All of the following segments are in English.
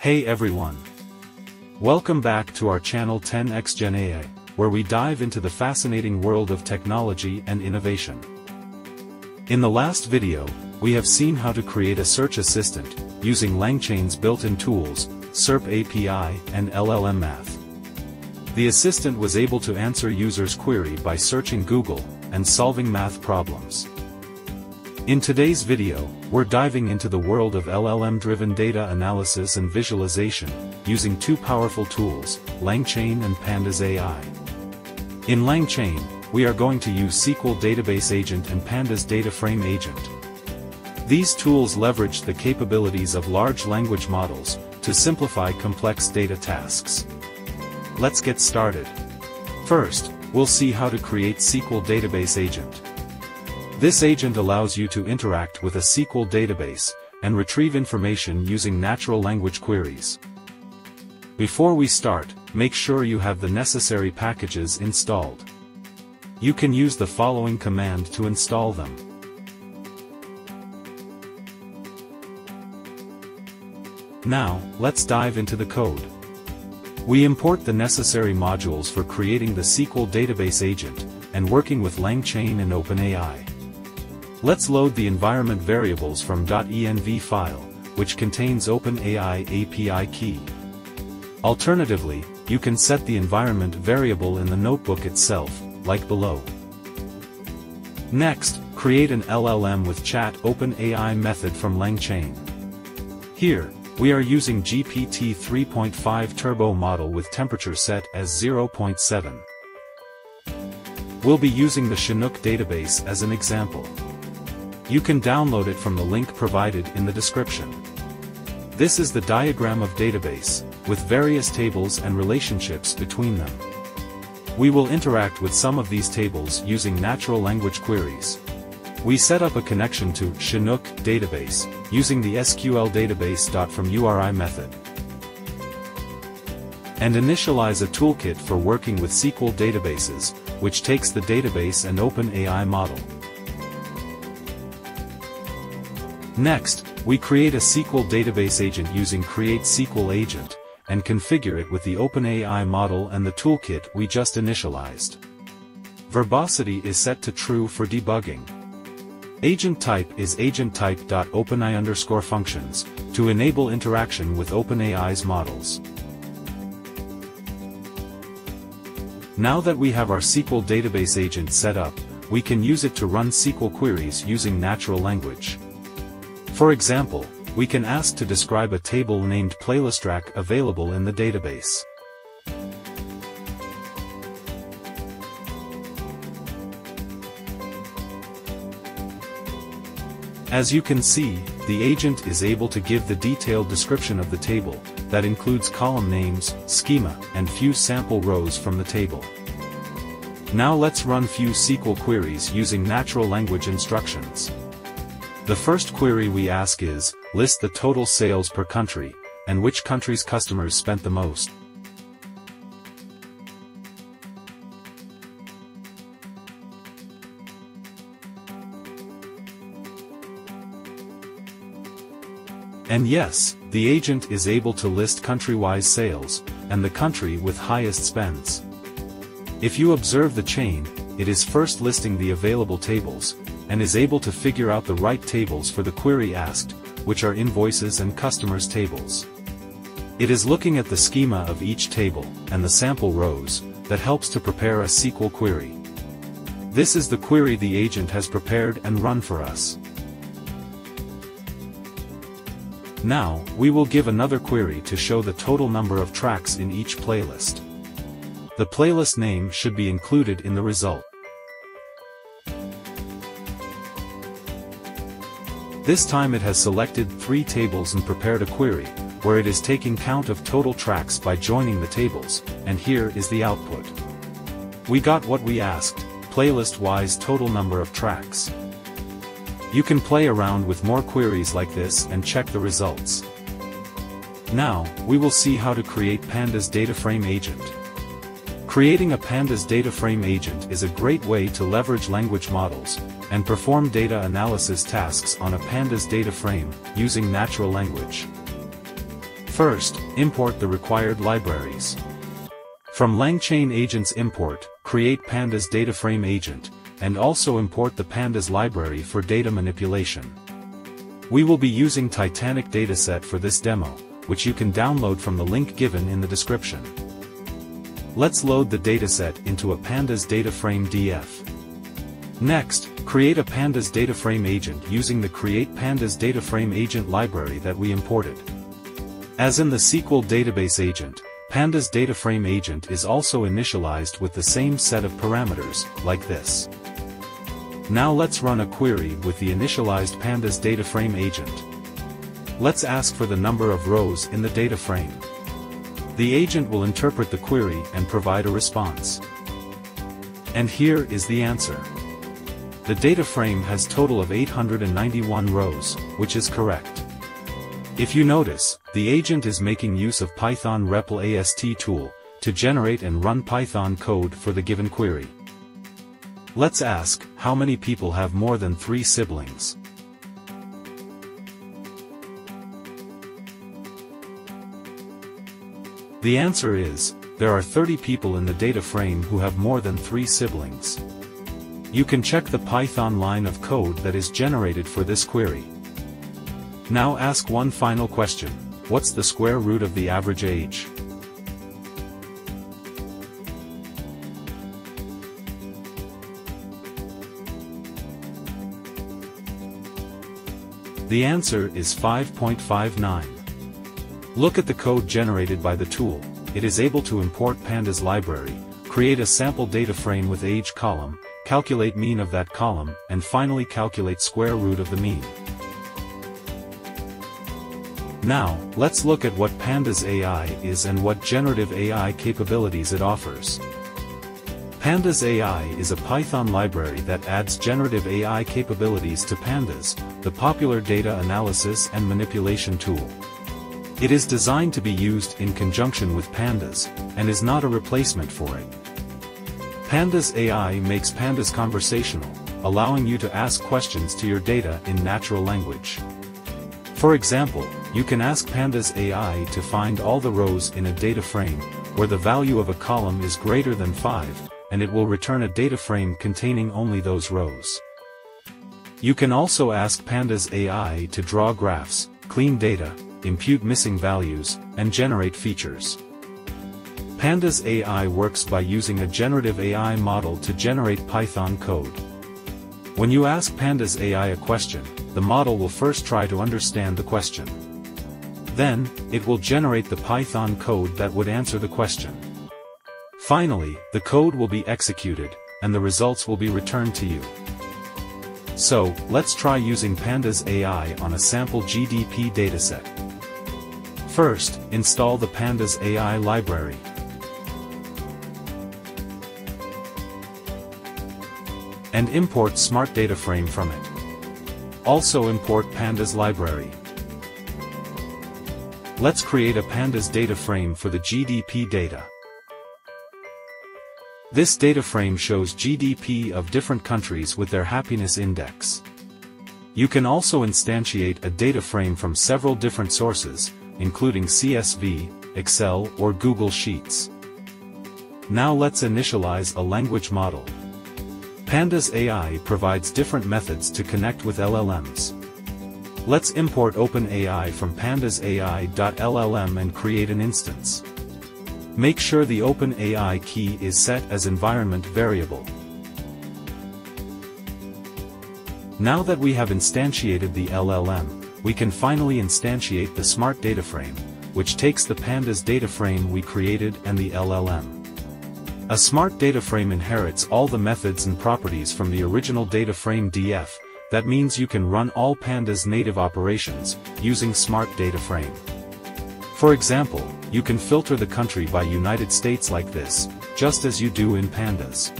Hey everyone! Welcome back to our channel 10x Gen AI, where we dive into the fascinating world of technology and innovation. In the last video, we have seen how to create a search assistant, using LangChain's built-in tools, SERP API and LLM Math. The assistant was able to answer users' query by searching Google, and solving math problems. In today's video, we're diving into the world of LLM-driven data analysis and visualization, using two powerful tools, LangChain and Pandas AI. In LangChain, we are going to use SQL Database Agent and Pandas Data Frame Agent. These tools leverage the capabilities of large language models, to simplify complex data tasks. Let's get started. First, we'll see how to create SQL Database Agent. This agent allows you to interact with a SQL database, and retrieve information using natural language queries. Before we start, make sure you have the necessary packages installed. You can use the following command to install them. Now, let's dive into the code. We import the necessary modules for creating the SQL database agent, and working with LangChain and OpenAI. Let's load the environment variables from .env file, which contains OpenAI API key. Alternatively, you can set the environment variable in the notebook itself, like below. Next, create an LLM with chat OpenAI method from LangChain. Here, we are using GPT 3.5 Turbo model with temperature set as 0.7. We'll be using the Chinook database as an example. You can download it from the link provided in the description. This is the diagram of database, with various tables and relationships between them. We will interact with some of these tables using natural language queries. We set up a connection to Chinook database, using the SQL database URI method. And initialize a toolkit for working with SQL databases, which takes the database and OpenAI model. Next, we create a SQL database agent using Create SQL Agent, and configure it with the OpenAI model and the toolkit we just initialized. Verbosity is set to true for debugging. Agent type is agenttype.openai underscore functions, to enable interaction with OpenAI's models. Now that we have our SQL database agent set up, we can use it to run SQL queries using natural language. For example, we can ask to describe a table named playlistrack available in the database. As you can see, the agent is able to give the detailed description of the table, that includes column names, schema, and few sample rows from the table. Now let's run few SQL queries using natural language instructions. The first query we ask is, list the total sales per country, and which country's customers spent the most. And yes, the agent is able to list country-wise sales, and the country with highest spends. If you observe the chain, it is first listing the available tables, and is able to figure out the right tables for the query asked, which are invoices and customers tables. It is looking at the schema of each table, and the sample rows, that helps to prepare a SQL query. This is the query the agent has prepared and run for us. Now, we will give another query to show the total number of tracks in each playlist. The playlist name should be included in the result. This time it has selected three tables and prepared a query, where it is taking count of total tracks by joining the tables, and here is the output. We got what we asked, playlist-wise total number of tracks. You can play around with more queries like this and check the results. Now, we will see how to create Pandas data frame agent. Creating a Pandas data frame agent is a great way to leverage language models, and perform data analysis tasks on a Pandas data frame, using natural language. First, import the required libraries. From LangChain agents import, create pandas data frame agent, and also import the pandas library for data manipulation. We will be using Titanic dataset for this demo, which you can download from the link given in the description. Let's load the dataset into a pandas data frame DF. Next, create a pandas dataframe agent using the create pandas dataframe agent library that we imported. As in the SQL database agent, pandas dataframe agent is also initialized with the same set of parameters, like this. Now let's run a query with the initialized pandas dataframe agent. Let's ask for the number of rows in the data frame. The agent will interpret the query and provide a response. And here is the answer. The data frame has total of 891 rows, which is correct. If you notice, the agent is making use of Python REPL AST tool, to generate and run Python code for the given query. Let's ask, how many people have more than three siblings? The answer is, there are 30 people in the data frame who have more than three siblings. You can check the Python line of code that is generated for this query. Now ask one final question, what's the square root of the average age? The answer is 5.59. Look at the code generated by the tool, it is able to import pandas library, create a sample data frame with age column, calculate mean of that column, and finally calculate square root of the mean. Now, let's look at what Pandas AI is and what generative AI capabilities it offers. Pandas AI is a Python library that adds generative AI capabilities to Pandas, the popular data analysis and manipulation tool. It is designed to be used in conjunction with Pandas, and is not a replacement for it. Pandas AI makes Pandas conversational, allowing you to ask questions to your data in natural language. For example, you can ask Pandas AI to find all the rows in a data frame, where the value of a column is greater than 5, and it will return a data frame containing only those rows. You can also ask Pandas AI to draw graphs, clean data, impute missing values, and generate features. Pandas AI works by using a generative AI model to generate Python code. When you ask Pandas AI a question, the model will first try to understand the question. Then, it will generate the Python code that would answer the question. Finally, the code will be executed, and the results will be returned to you. So, let's try using Pandas AI on a sample GDP dataset. First, install the Pandas AI library. And import Smart Data Frame from it. Also import Pandas library. Let's create a Pandas data frame for the GDP data. This data frame shows GDP of different countries with their happiness index. You can also instantiate a data frame from several different sources, including CSV, Excel or Google Sheets. Now let's initialize a language model. Pandas AI provides different methods to connect with LLMs. Let's import OpenAI from pandasai.llm and create an instance. Make sure the OpenAI key is set as environment variable. Now that we have instantiated the LLM, we can finally instantiate the smart data frame, which takes the pandas data frame we created and the LLM. A smart data frame inherits all the methods and properties from the original data frame DF, that means you can run all pandas native operations, using smart data frame. For example, you can filter the country by United States like this, just as you do in pandas.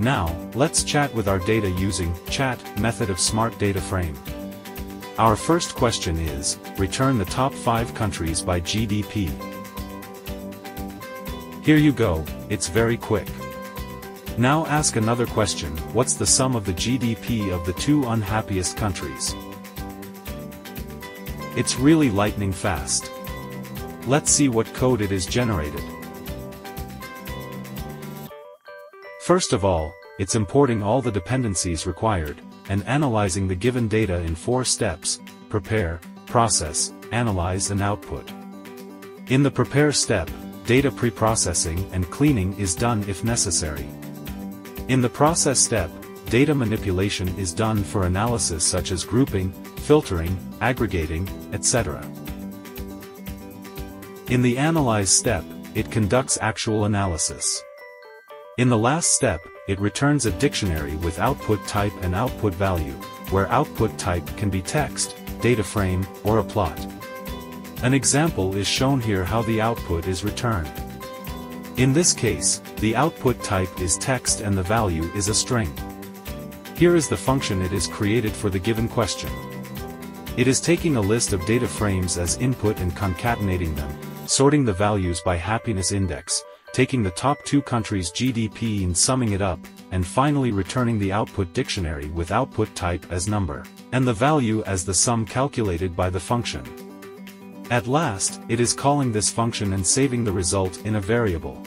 Now, let's chat with our data using chat method of smart data frame. Our first question is, return the top 5 countries by GDP. Here you go, it's very quick. Now ask another question, what's the sum of the GDP of the two unhappiest countries? It's really lightning fast. Let's see what code it is generated. First of all, it's importing all the dependencies required, and analyzing the given data in four steps, prepare, process, analyze and output. In the prepare step, data preprocessing and cleaning is done if necessary. In the process step, data manipulation is done for analysis such as grouping, filtering, aggregating, etc. In the analyze step, it conducts actual analysis. In the last step, it returns a dictionary with output type and output value, where output type can be text, data frame, or a plot. An example is shown here how the output is returned. In this case, the output type is text and the value is a string. Here is the function it is created for the given question. It is taking a list of data frames as input and concatenating them, sorting the values by happiness index, taking the top two countries' GDP and summing it up, and finally returning the output dictionary with output type as number, and the value as the sum calculated by the function. At last, it is calling this function and saving the result in a variable.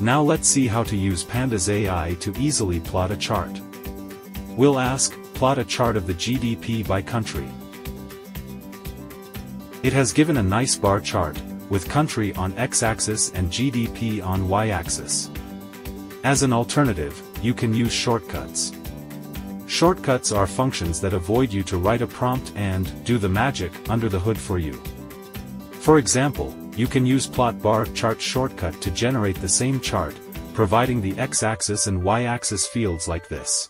Now let's see how to use Pandas AI to easily plot a chart. We'll ask, plot a chart of the GDP by country. It has given a nice bar chart, with country on x-axis and GDP on y-axis. As an alternative, you can use shortcuts. Shortcuts are functions that avoid you to write a prompt and do the magic under the hood for you. For example, you can use plot bar chart shortcut to generate the same chart, providing the x-axis and y-axis fields like this.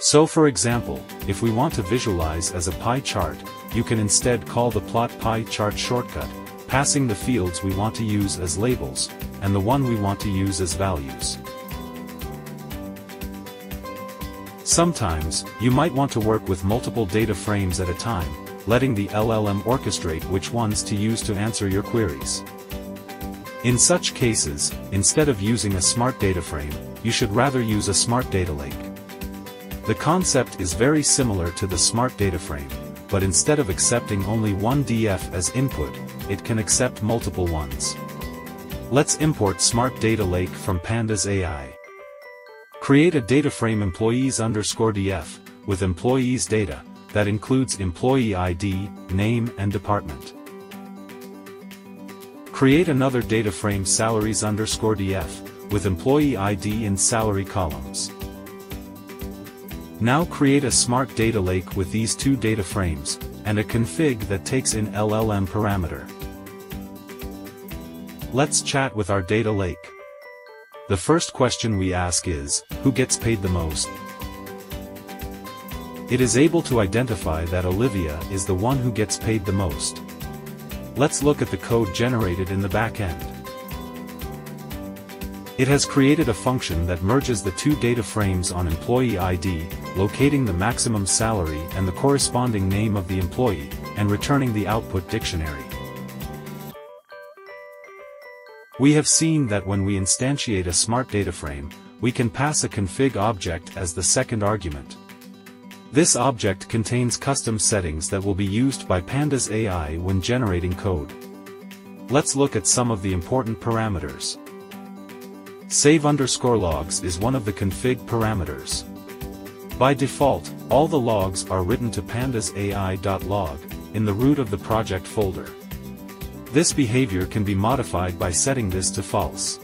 So for example, if we want to visualize as a pie chart, you can instead call the plot pie chart shortcut, passing the fields we want to use as labels, and the one we want to use as values. Sometimes, you might want to work with multiple data frames at a time, letting the LLM orchestrate which ones to use to answer your queries. In such cases, instead of using a smart data frame, you should rather use a smart data lake. The concept is very similar to the smart data frame, but instead of accepting only one DF as input, it can accept multiple ones. Let's import Smart Data Lake from Pandas AI. Create a data frame employees underscore df, with employees data, that includes employee ID, name and department. Create another data frame salaries underscore df, with employee ID in salary columns. Now create a smart data lake with these two data frames, and a config that takes in LLM parameter. Let's chat with our data lake. The first question we ask is, who gets paid the most? It is able to identify that Olivia is the one who gets paid the most. Let's look at the code generated in the backend. It has created a function that merges the two data frames on employee ID, locating the maximum salary and the corresponding name of the employee, and returning the output dictionary. We have seen that when we instantiate a smart data frame, we can pass a config object as the second argument. This object contains custom settings that will be used by Pandas AI when generating code. Let's look at some of the important parameters. Save underscore logs is one of the config parameters. By default, all the logs are written to pandasai.log, in the root of the project folder. This behavior can be modified by setting this to false.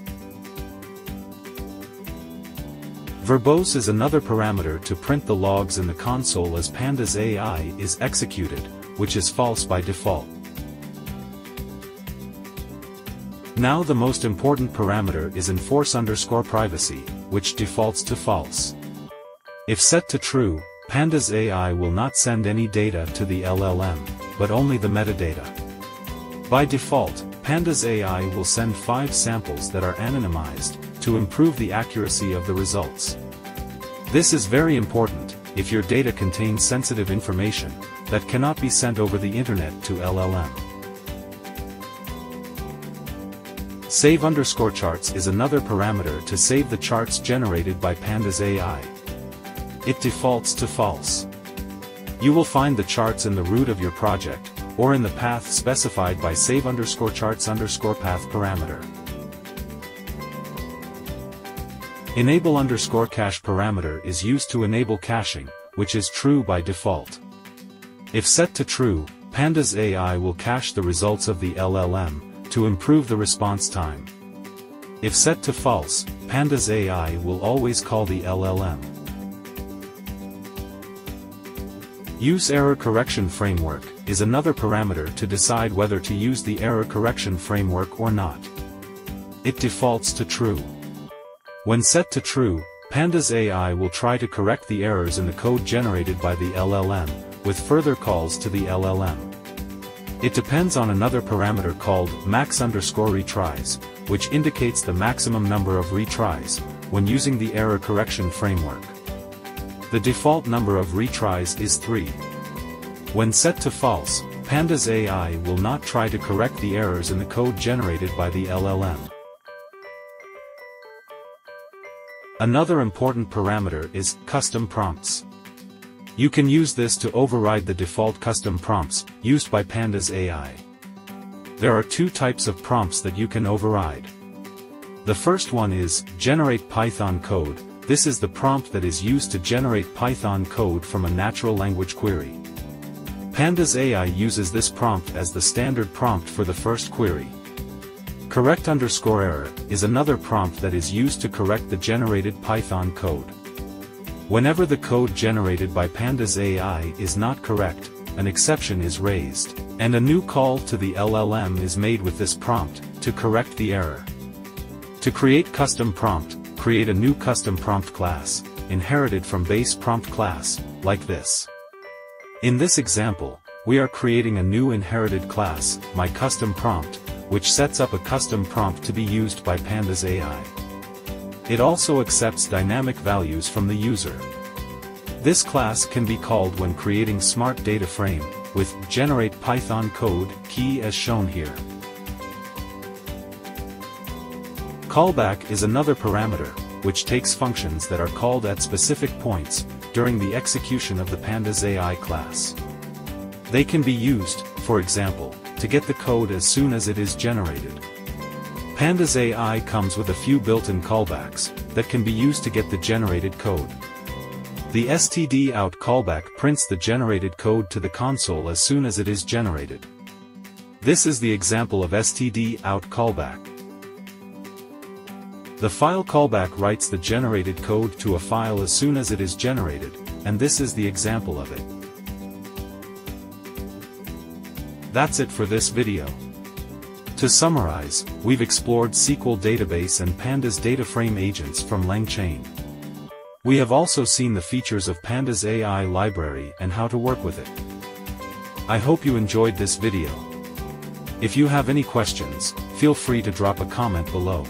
Verbose is another parameter to print the logs in the console as pandas AI is executed, which is false by default. Now the most important parameter is enforce underscore privacy, which defaults to false. If set to true, Pandas AI will not send any data to the LLM, but only the metadata. By default, Pandas AI will send 5 samples that are anonymized, to improve the accuracy of the results. This is very important, if your data contains sensitive information, that cannot be sent over the internet to LLM. Save underscore charts is another parameter to save the charts generated by Pandas AI. It defaults to false. You will find the charts in the root of your project, or in the path specified by save underscore charts underscore path parameter. Enable underscore cache parameter is used to enable caching, which is true by default. If set to true, Pandas AI will cache the results of the LLM, to improve the response time. If set to false, Pandas AI will always call the LLM. Use Error Correction Framework is another parameter to decide whether to use the error correction framework or not. It defaults to true. When set to true, Pandas AI will try to correct the errors in the code generated by the LLM, with further calls to the LLM. It depends on another parameter called max underscore retries, which indicates the maximum number of retries, when using the error correction framework. The default number of retries is 3. When set to false, Pandas AI will not try to correct the errors in the code generated by the LLM. Another important parameter is custom prompts. You can use this to override the default custom prompts used by Pandas AI. There are two types of prompts that you can override. The first one is generate Python code. This is the prompt that is used to generate Python code from a natural language query. Pandas AI uses this prompt as the standard prompt for the first query. Correct underscore error is another prompt that is used to correct the generated Python code. Whenever the code generated by Pandas AI is not correct, an exception is raised, and a new call to the LLM is made with this prompt, to correct the error. To create custom prompt, create a new custom prompt class, inherited from base prompt class, like this. In this example, we are creating a new inherited class, my custom prompt, which sets up a custom prompt to be used by Pandas AI. It also accepts dynamic values from the user. This class can be called when creating smart data frame, with generate Python code key as shown here. Callback is another parameter, which takes functions that are called at specific points, during the execution of the Pandas AI class. They can be used, for example, to get the code as soon as it is generated. Pandas AI comes with a few built-in callbacks, that can be used to get the generated code. The std out callback prints the generated code to the console as soon as it is generated. This is the example of std out callback. The file callback writes the generated code to a file as soon as it is generated, and this is the example of it. That's it for this video. To summarize, we've explored SQL database and Pandas data frame agents from LangChain. We have also seen the features of Pandas AI library and how to work with it. I hope you enjoyed this video. If you have any questions, feel free to drop a comment below.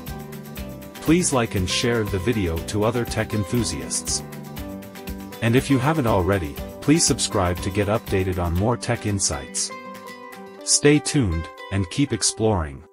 Please like and share the video to other tech enthusiasts. And if you haven't already, please subscribe to get updated on more tech insights. Stay tuned, and keep exploring.